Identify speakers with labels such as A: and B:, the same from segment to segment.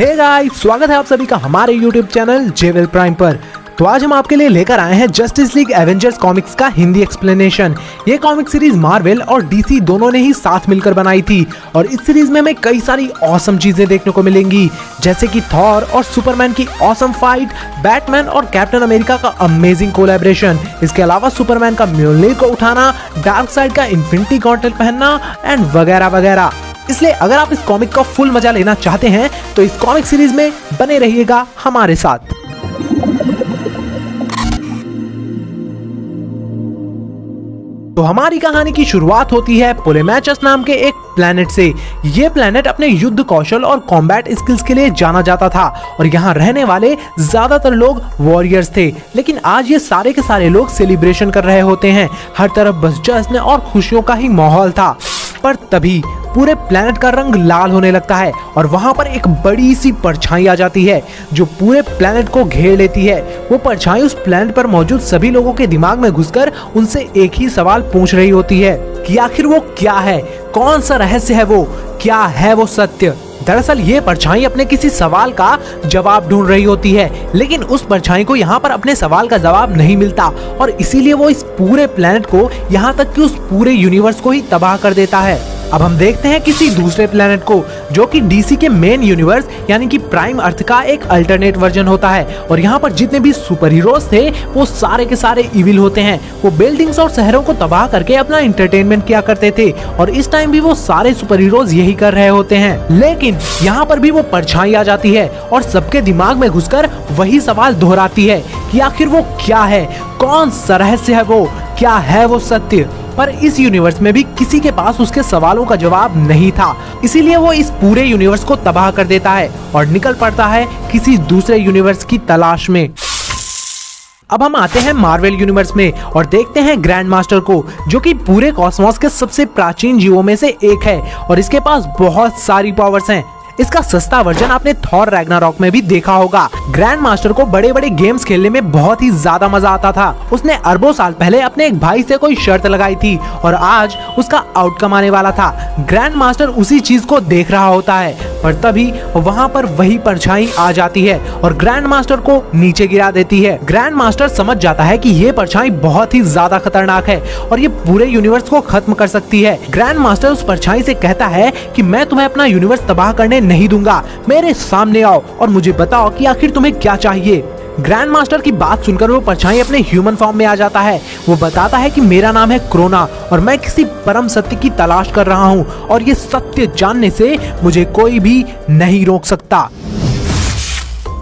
A: Hey guys स्वागत है आप सभी का हमारे YouTube चैनल जेवेल प्राइम पर। तो आज हम आपके लिए लेकर आए हैं जस्टिस लीग एवेंजर्स कॉमिक्स का हिंदी एक्सप्लेनेशन ये कॉमिक सीरीज़ मार्वल और डीसी दोनों ने ही साथ मिलकर बनाई थी और इस सीरीज़ में हमें कई सारी औसम चीज़ें देखने को मिलेंगी, जैसे कि थॉर और सुपरमैन की औसम फाइट बैटमैन और कैप्टन अमेरिका का अमेजिंग कोलेब्रेशन इसके अलावा सुपरमैन का म्यूलनिर को उठाना डार्क साइड का इन्फिनिटी गॉन्टल पहनना एंड वगैरह वगैरह। इसलिए अगर आप इस कॉमिक का फुल मज़ा लेना चाहते हैं तो इस कॉमिक सीरीज़ में बने रहिएगा हमारे साथ। तो हमारी कहानी की शुरुआत होती है पोलेमैचस नाम के एक प्लेनेट से। ये प्लेनेट अपने युद्ध, कौशल और कॉम्बैट स्किल्स के लिए जाना जाता था और यहाँ रहने वाले ज़्यादातर लोग वॉरियर्स थे। लेकिन आज ये सारे के सारे लोग सेलिब्रेशन कर रहे होते हैं। हर तरफ़ बस जश्न और खुशियों का ही माहौल था। पर तभी पूरे प्लेनेट का रंग लाल होने लगता है और वहाँ पर एक बड़ी सी परछाई आ जाती है, जो पूरे प्लेनेट को घेर लेती है। वो परछाई उस प्लेनेट पर मौजूद सभी लोगों के दिमाग में घुसकर उनसे एक ही सवाल पूछ रही होती है कि आखिर वो क्या है? कौन सा रहस्य है वो? क्या है वो सत्य? दरअसल ये परछाई अपने किसी सवाल का जवाब ढूंढ रही होती है, लेकिन उस परछाई को यहाँ पर अपने सवाल का जवाब नहीं मिलता, और इसीलिए वो इस पूरे प्लेनेट को यहाँ तक कि उस पूरे यूनिवर्स को ही तबाह कर देता है। अब हम देखते हैं किसी दूसरे प्लेनेट को, जो कि डीसी के मेन यूनिवर्स यानी कि प्राइम अर्थ का एक अल्टरनेट वर्जन होता है। और यहाँ पर जितने भी सुपर हीरोज थे, वो सारे के सारे इविल होते हैं। वो बिल्डिंग्स और शहरों को तबाह करके अपना इंटरटेनमेंट किया करते थे, और इस टाइम भी वो सारे सुपर हीरोज यही कर रहे होते हैं। लेकिन यहाँ पर भी वो परछाई आ जाती है, और सबके दिमाग में घुसकर वही सवाल दोहराती है कि आखिर वो क्या है? कौन सा रहस्य है वो? क्या है वो सत्य? पर इस यूनिवर्स में भी किसी के पास उसके सवालों का जवाब नहीं था। इसीलिए वो इस पूरे यूनिवर्स को तबाह कर देता है और निकल पड़ता है किसी दूसरे यूनिवर्स की तलाश में। अब हम आते हैं मार्वल यूनिवर्स में और देखते हैं ग्रैंड मास्टर को, जो कि पूरे कॉस्मोस के सबसे प्राचीन जीवों में से एक है और इसके पास बहुत सारी पावर्स हैं। इसका सस्ता वर्जन आपने थॉर रैग्नारॉक में भी देखा होगा। ग्रैंड मास्टर को बड़े बड़े गेम्स खेलने में बहुत ही ज़्यादा मज़ा आता था। उसने अरबों साल पहले अपने एक भाई से कोई शर्त लगाई थी और आज उसका आउटकम आने वाला था। ग्रैंड मास्टर उसी चीज़ को देख रहा होता है, पर तभी वहाँ पर वही परछाई आ जाती है और ग्रैंड मास्टर को नीचे गिरा देती है। ग्रैंड मास्टर समझ जाता है कि ये परछाई बहुत ही ज़्यादा खतरनाक है और ये पूरे यूनिवर्स को खत्म कर सकती है। ग्रैंड मास्टर उस परछाई से कहता है कि मैं तुम्हें अपना यूनिवर्स तबाह करने नहीं दूँगा। मेरे सामने आओ और मुझे बताओ कि आखिर तुम्हें क्या चाहिए। ग्रैंड मास्टर की बात सुनकर वो परछाई अपने ह्यूमन फॉर्म में आ जाता है। वो बताता है कि मेरा नाम है क्रोना और मैं किसी परम सत्य की तलाश कर रहा हूँ और ये सत्य जानने से मुझे कोई भी नहीं रोक सकता।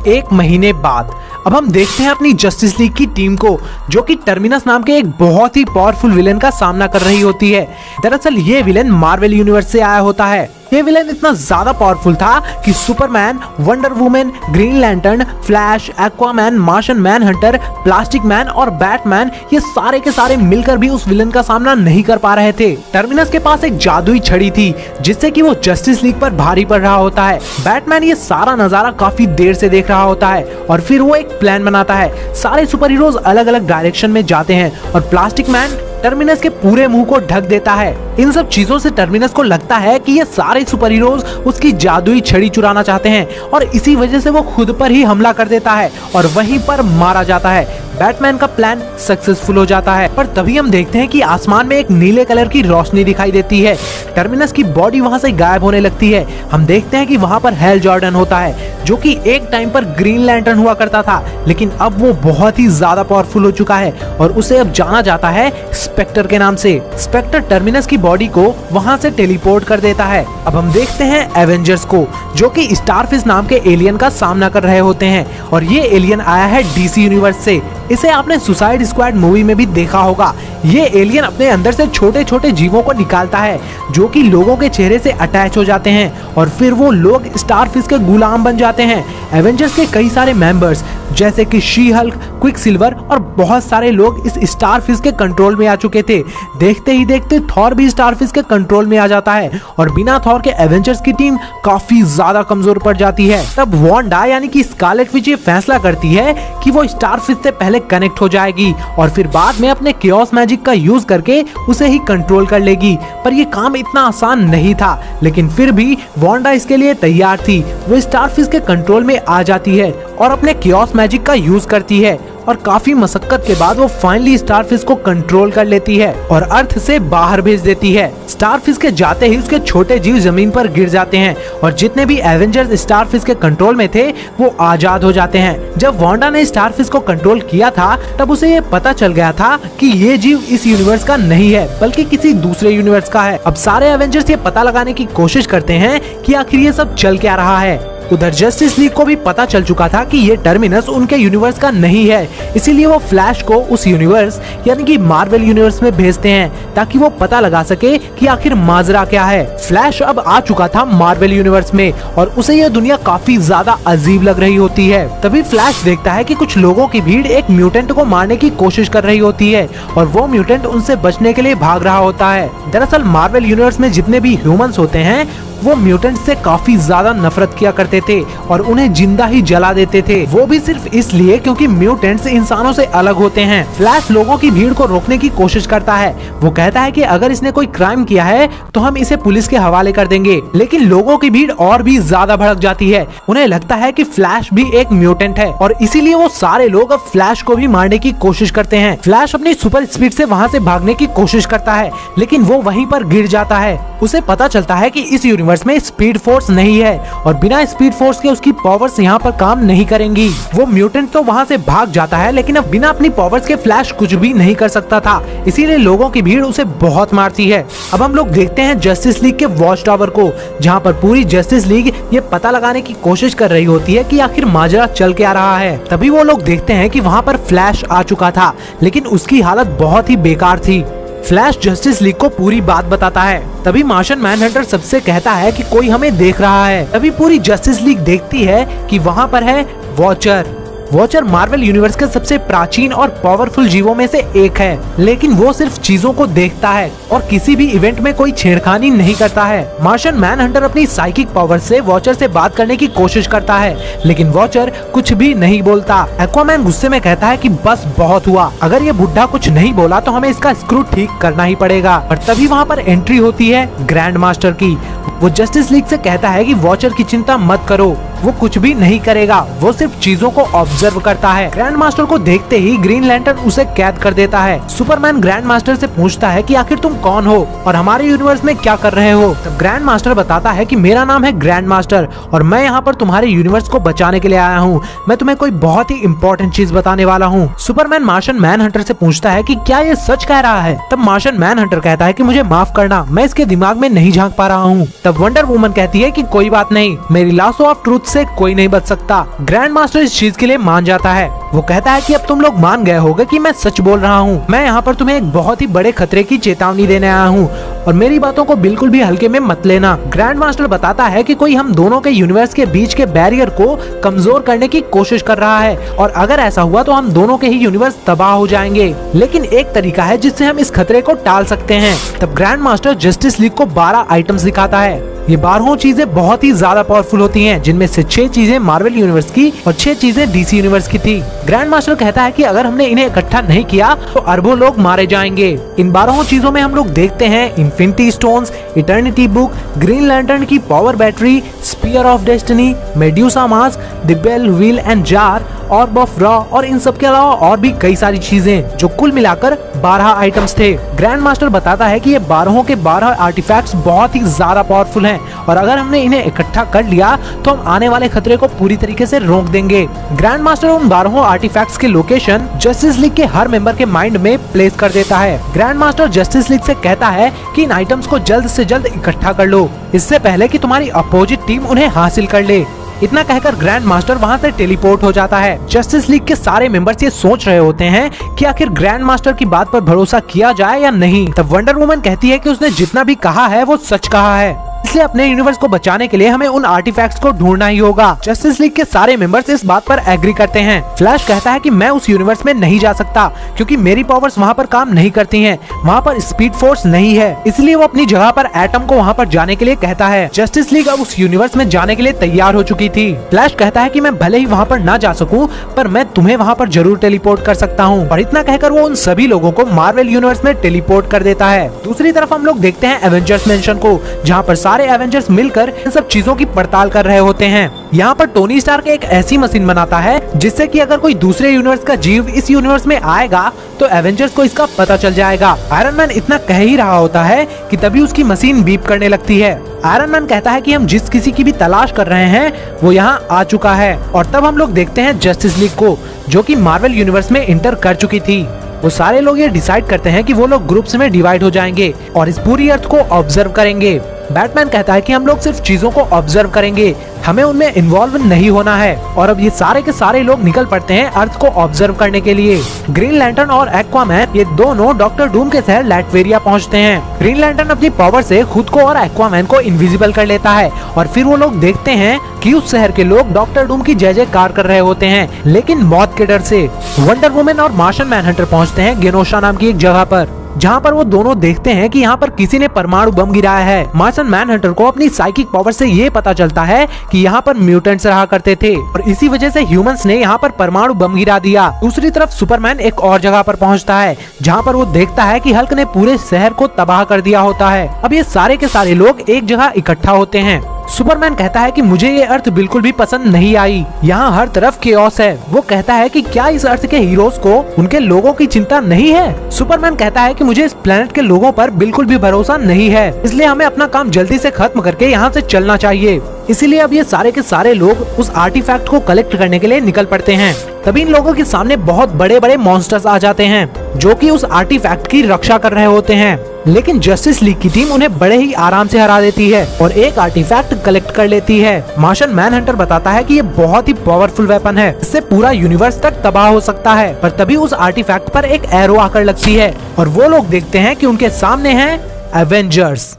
A: एक महीने बाद, अब हम देखते हैं अपनी जस्टिस लीग की टीम को, जो कि टर्मिनस नाम के एक बहुत ही पावरफुल विलेन का सामना कर रही होती है। दरअसल ये विलेन मार्वल यूनिवर्स से आया होता है। ये विलेन इतना ज़्यादा पावरफुल था कि Superman Wonder Woman Green Lantern Flash Aquaman Martian Manhunter Plastic Man और बैटमैन ये सारे के सारे मिलकर भी उस विलेन का सामना नहीं कर पा रहे थे। टर्मिनस के पास एक जादुई छड़ी थी, जिससे कि वो जस्टिस लीग पर भारी पड़ रहा होता है। बैटमैन ये सारा नज़ारा काफ़ी देर से देख रहा होता है और फिर वो एक प्लान बनाता है। सारे सुपर हीरोज अलग अलग डायरेक्शन में जाते हैं और प्लास्टिक मैन टर्मिनस के पूरे मुँह को ढक देता है। इन सब चीज़ों से टर्मिनस को लगता है कि ये सारे सुपर हीरोज उसकी जादुई छड़ी चुराना चाहते हैं और इसी वजह से वो खुद पर ही हमला कर देता है और वहीं पर मारा जाता है। बैटमैन का प्लान सक्सेसफुल हो जाता है, पर तभी हम देखते हैं कि आसमान में एक नीले कलर की रोशनी दिखाई देती है। टर्मिनस की बॉडी वहाँ से गायब होने लगती है। हम देखते हैं कि वहाँ पर हेल जॉर्डन होता है, जो कि एक टाइम पर ग्रीन लैंटर्न हुआ करता था, लेकिन अब वो बहुत ही ज़्यादा पावरफुल हो चुका है और उसे अब जाना जाता है स्पेक्टर के नाम से। स्पेक्टर टर्मिनस की बॉडी को वहाँ से टेलीपोर्ट कर देता है। अब हम देखते हैं एवेंजर्स को, जो कि स्टारफिश नाम के एलियन का सामना कर रहे होते हैं। और ये एलियन आया है डीसी यूनिवर्स से। इसे आपने सुसाइड स्क्वाड मूवी में भी देखा होगा। ये एलियन अपने अंदर से छोटे छोटे जीवों को निकालता है, जो कि लोगों के चेहरे से अटैच हो जाते हैं, और फिर वो लोग स्टारफिश के गुलाम बन जाते हैं। एवेंजर्स के कई सारे मेंबर्स जैसे कि शी हल्क क्विक सिल्वर और बहुत सारे लोग इस स्टार फ़िश के कंट्रोल में आ चुके थे। देखते ही देखते थॉर भी स्टार फ़िश के कंट्रोल में आ जाता है, और बिना थॉर के एवेंजर्स की टीम काफ़ी ज़्यादा कमज़ोर पड़ जाती है। तब वॉन्डा यानी कि स्कारलेट विच ये फैसला करती है कि वो स्टार फ़िश से पहले कनेक्ट हो जाएगी और फिर बाद में अपने क्योस मैजिक का यूज़ करके उसे ही कंट्रोल कर लेगी। पर यह काम इतना आसान नहीं था, लेकिन फिर भी वॉन्डा इसके लिए तैयार थी। वो स्टारफिश के कंट्रोल में आ जाती है और अपने क्योस मैजिक का यूज़ करती है। और काफ़ी मशक्कत के बाद वो फाइनली स्टारफिश को कंट्रोल कर लेती है और अर्थ से बाहर भेज देती है। स्टारफिश के जाते ही उसके छोटे जीव ज़मीन पर गिर जाते हैं और जितने भी एवेंजर्स स्टारफिश के कंट्रोल में थे, वो आज़ाद हो जाते हैं। जब वांडा ने स्टारफिश को कंट्रोल किया था, तब उसे ये पता चल गया था कि ये जीव इस यूनिवर्स का नहीं है, बल्कि किसी दूसरे यूनिवर्स का है। अब सारे एवेंजर्स ये पता लगाने की कोशिश करते हैं कि आखिर ये सब चल क्या रहा है। उधर जस्टिस लीग को भी पता चल चुका था कि ये टर्मिनस उनके यूनिवर्स का नहीं है। इसीलिए वो फ्लैश को उस यूनिवर्स यानी कि मार्वल यूनिवर्स में भेजते हैं, ताकि वो पता लगा सके कि आखिर माजरा क्या है। फ्लैश अब आ चुका था मार्वल यूनिवर्स में, और उसे यह दुनिया काफ़ी ज़्यादा अजीब लग रही होती है। तभी फ्लैश देखता है की कुछ लोगों की भीड़ एक म्यूटेंट को मारने की कोशिश कर रही होती है, और वो म्यूटेंट उनसे बचने के लिए भाग रहा होता है। दरअसल मार्वल यूनिवर्स में जितने भी ह्यूमंस होते हैं वो म्यूटेंट से काफ़ी ज़्यादा नफरत किया करते थे और उन्हें ज़िंदा ही जला देते थे। वो भी सिर्फ़ इसलिए क्योंकि म्यूटेंट्स इंसानों से अलग होते हैं। फ्लैश लोगों की भीड़ को रोकने की कोशिश करता है। वो कहता है कि अगर इसने कोई क्राइम किया है तो हम इसे पुलिस के हवाले कर देंगे। लेकिन लोगों की भीड़ और भी ज़्यादा भड़क जाती है। उन्हें लगता है की फ्लैश भी एक म्यूटेंट है और इसीलिए वो सारे लोग अब फ्लैश को भी मारने की कोशिश करते हैं। फ्लैश अपनी सुपर स्पीड से वहाँ से भागने की कोशिश करता है, लेकिन वो वहीं पर गिर जाता है। उसे पता चलता है कि इस यूनिवर्स में स्पीड फोर्स नहीं है और बिना स्पीड फोर्स के उसकी पावर्स यहाँ पर काम नहीं करेंगी। वो म्यूटेंट तो वहाँ से भाग जाता है, लेकिन अब बिना अपनी पावर्स के फ्लैश कुछ भी नहीं कर सकता था। इसीलिए लोगों की भीड़ उसे बहुत मारती है। अब हम लोग देखते हैं जस्टिस लीग के वॉच टावर को, जहाँ पर पूरी जस्टिस लीग ये पता लगाने की कोशिश कर रही होती है की आखिर माजरा चल के आ रहा है। तभी वो लोग देखते हैं की वहाँ पर फ्लैश आ चुका था, लेकिन उसकी हालत बहुत ही बेकार थी। फ्लैश जस्टिस लीग को पूरी बात बताता है। तभी मार्शन मैन हंटर सबसे कहता है कि कोई हमें देख रहा है। तभी पूरी जस्टिस लीग देखती है कि वहाँ पर है वॉचर। वॉचर मार्वल यूनिवर्स के सबसे प्राचीन और पावरफुल जीवों में से एक है, लेकिन वो सिर्फ़ चीज़ों को देखता है और किसी भी इवेंट में कोई छेड़खानी नहीं करता है। मार्शन मैन हंटर अपनी साइकिक पावर से वॉचर से बात करने की कोशिश करता है, लेकिन वॉचर कुछ भी नहीं बोलता। एक्वामैन गुस्से में कहता है कि बस बहुत हुआ। अगर ये बुढ़ा कुछ नहीं बोला तो हमें इसका स्क्रू ठीक करना ही पड़ेगा। और तभी वहाँ पर एंट्री होती है ग्रैंड मास्टर की। वो जस्टिस लीग से कहता है कि वॉचर की चिंता मत करो। वो कुछ भी नहीं करेगा। वो सिर्फ़ चीज़ों को ऑब्ज़र्व करता है। ग्रैंड मास्टर को देखते ही ग्रीन लैंटर्न उसे कैद कर देता है। सुपरमैन ग्रैंड मास्टर से पूछता है कि आखिर तुम कौन हो और हमारे यूनिवर्स में क्या कर रहे हो? तब ग्रैंड मास्टर बताता है कि मेरा नाम है ग्रैंड मास्टर और मैं यहाँ पर तुम्हारे यूनिवर्स को बचाने के लिए आया हूँ। मैं तुम्हें कोई बहुत ही इम्पोर्टेंट चीज़ बताने वाला हूँ। सुपरमैन मार्शन मैन हंटर से पूछता है की क्या ये सच कह रहा है? तब मार्शन मैन हंटर कहता है की मुझे माफ़ करना, मैं इसके दिमाग में नहीं झाँक पा रहा हूँ। तब वंडर वुमन कहती है की कोई बात नहीं, मेरी लासो ऑफ़ ट्रूथ से कोई नहीं बच सकता। ग्रैंड मास्टर इस चीज़ के लिए मान जाता है। वो कहता है कि अब तुम लोग मान गए होगे कि मैं सच बोल रहा हूँ। मैं यहाँ पर तुम्हें एक बहुत ही बड़े खतरे की चेतावनी देने आया हूँ। और मेरी बातों को बिल्कुल भी हल्के में मत लेना। ग्रैंड मास्टर बताता है कि कोई हम दोनों के यूनिवर्स के बीच के बैरियर को कमज़ोर करने की कोशिश कर रहा है। और अगर ऐसा हुआ तो हम दोनों के ही यूनिवर्स तबाह हो जाएँगे। लेकिन एक तरीका है जिससे हम इस खतरे को टाल सकते हैं। तब ग्रैंड मास्टर जस्टिस लीग को बारह आइटम्स दिखाता है। ये बारहों चीज़ें बहुत ही ज़्यादा पावरफुल होती हैं, जिनमें से छह चीज़ें मार्वल यूनिवर्स की और छह चीज़ें डीसी यूनिवर्स की थी। ग्रैंड मास्टर कहता है कि अगर हमने इन्हें इकट्ठा नहीं किया तो अरबों लोग मारे जाएँगे। इन बारहों चीज़ों में हम लोग देखते हैं Infinity Stone eternity book Green Lantern की power battery Spear of Destiny Medusa mask the bell wheel and jar orb of Ra और इन सब के अलावा और भी कई सारी चीज़ें जो कुल मिलाकर 12 आइटम्स थे। ग्रैंड मास्टर बताता है कि ये बारहों के 12 आर्टिफैक्ट्स बहुत ही ज़्यादा पावरफुल हैं और अगर हमने इन्हें इकट्ठा कर लिया तो हम आने वाले खतरे को पूरी तरीके से रोक देंगे। ग्रैंड मास्टर उन बारहों आर्टिफैक्ट्स के लोकेशन जस्टिस लीग के हर मेंबर के माइंड में प्लेस कर देता है। ग्रैंड मास्टर जस्टिस लीग से कहता है कि इन आइटम्स को जल्द से जल्द इकट्ठा कर लो। इससे पहले कि तुम्हारी अपोजिट टीम उन्हें हासिल कर ले। इतना कहकर ग्रैंड मास्टर वहाँ से टेलीपोर्ट हो जाता है। जस्टिस लीग के सारे मेंबर्स ये सोच रहे होते हैं कि आखिर ग्रैंड मास्टर की बात पर भरोसा किया जाए या नहीं। तब वंडर वुमन कहती है कि उसने जितना भी कहा है, वो सच कहा है। इसलिए अपने यूनिवर्स को बचाने के लिए हमें उन आर्टिफैक्ट्स को ढूंढना ही होगा। जस्टिस लीग के सारे मेंबर्स इस बात पर एग्री करते हैं। फ्लैश कहता है कि मैं उस यूनिवर्स में नहीं जा सकता, क्योंकि मेरी पावर्स वहाँ पर काम नहीं करती हैं। वहाँ पर स्पीड फोर्स नहीं है। इसलिए वो अपनी जगह पर एटम को वहाँ पर जाने के लिए कहता है। जस्टिस लीग अब उस यूनिवर्स में जाने के लिए तैयार हो चुकी थी। फ्लैश कहता है की मैं भले ही वहाँ पर न जा सकूँ, पर मैं तुम्हें वहाँ पर ज़रूर टेलीपोर्ट कर सकता हूँ। और इतना कहकर वो उन सभी लोगों को मार्वल यूनिवर्स में टेलीपोर्ट कर देता है। दूसरी तरफ़ हम लोग देखते हैं एवेंजर्स मेंशन को, जहाँ पर सारे एवेंजर्स मिलकर इन सब चीज़ों की पड़ताल कर रहे होते हैं। यहाँ पर टोनी स्टार के एक ऐसी मशीन बनाता है, जिससे कि अगर कोई दूसरे यूनिवर्स का जीव इस यूनिवर्स में आएगा तो एवेंजर्स को इसका पता चल जाएगा। आयरन मैन इतना कह ही रहा होता है कि तभी उसकी मशीन बीप करने लगती है। आयरन मैन कहता है कि हम जिस किसी की भी तलाश कर रहे हैं, वो यहाँ आ चुका है। और तब हम लोग देखते हैं जस्टिस लीग को, जो कि मार्वल यूनिवर्स में इंटर कर चुकी थी। वो सारे लोग ये डिसाइड करते हैं कि वो लोग ग्रुप्स में डिवाइड हो जाएँगे और इस पूरी अर्थ को ऑब्ज़र्व करेंगे। बैटमैन कहता है कि हम लोग सिर्फ़ चीज़ों को ऑब्ज़र्व करेंगे। हमें उनमें इन्वॉल्व नहीं होना है। और अब ये सारे के सारे लोग निकल पड़ते हैं अर्थ को ऑब्ज़र्व करने के लिए। ग्रीन लैंटर्न और एक्वामैन ये दोनों डॉक्टर डूम के शहर लैटवेरिया पहुँचते हैं। ग्रीन लैंटर्न अपनी पावर से खुद को और एक्वामैन को इनविजिबल कर लेता है। और फिर वो लोग देखते हैं कि उस शहर के लोग डॉक्टर डूम की जय जयकार कर रहे होते हैं। लेकिन मौत के डर से वंडर वुमेन और मार्शन मैनहंटर पहुँचते हैं गेनोशा नाम की एक जगह पर। जहाँ पर वो दोनों देखते हैं कि यहाँ पर किसी ने परमाणु बम गिराया है। मार्सन मैन हंटर को अपनी साइकिक पावर से ये पता चलता है कि यहाँ पर म्यूटेंट्स रहा करते थे। और इसी वजह से ह्यूमंस ने यहाँ पर परमाणु बम गिरा दिया। दूसरी तरफ़ सुपरमैन एक और जगह पर पहुँचता है, जहाँ पर वो देखता है की हल्क ने पूरे शहर को तबाह कर दिया होता है। अब ये सारे के सारे लोग एक जगह इकट्ठा होते हैं। सुपरमैन कहता है कि मुझे ये अर्थ बिल्कुल भी पसंद नहीं आई। यहाँ हर तरफ़ के है। वो कहता है कि क्या इस अर्थ के हीरोज को उनके लोगों की चिंता नहीं है? सुपरमैन कहता है कि मुझे इस प्लेनेट के लोगों पर बिल्कुल भी भरोसा नहीं है। इसलिए हमें अपना काम जल्दी से खत्म करके यहाँ से चलना चाहिए। इसीलिए अब ये सारे के सारे लोग उस आर्टिफैक्ट को कलेक्ट करने के लिए निकल पड़ते हैं। तभी इन लोगों के सामने बहुत बड़े बड़े मॉन्स्टर्स आ जाते हैं, जो कि उस आर्टिफैक्ट की रक्षा कर रहे होते हैं। लेकिन जस्टिस लीग की टीम उन्हें बड़े ही आराम से हरा देती है और एक आर्टिफैक्ट कलेक्ट कर लेती है। मार्शन मैन हंटर बताता है कि ये बहुत ही पावरफुल वेपन है। इससे पूरा यूनिवर्स तक तबाह हो सकता है, पर तभी उस आर्टिफैक्ट पर एक एरो आकर लगती है और वो लोग देखते हैं कि उनके सामने है एवेंजर्स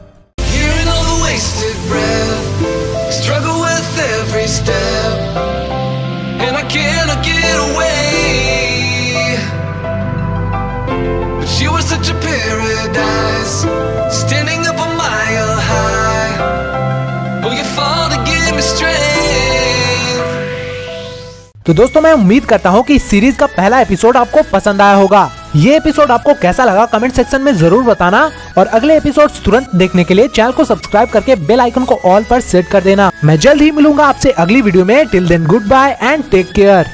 A: तो दोस्तों, मैं उम्मीद करता हूँ कि इस सीरीज़ का पहला एपिसोड आपको पसंद आया होगा। ये एपिसोड आपको कैसा लगा कमेंट सेक्शन में ज़रूर बताना और अगले एपिसोड तुरंत देखने के लिए चैनल को सब्सक्राइब करके बेल आइकन को ऑल पर सेट कर देना। मैं जल्द ही मिलूँगा आपसे अगली वीडियो में। Till then goodbye and take care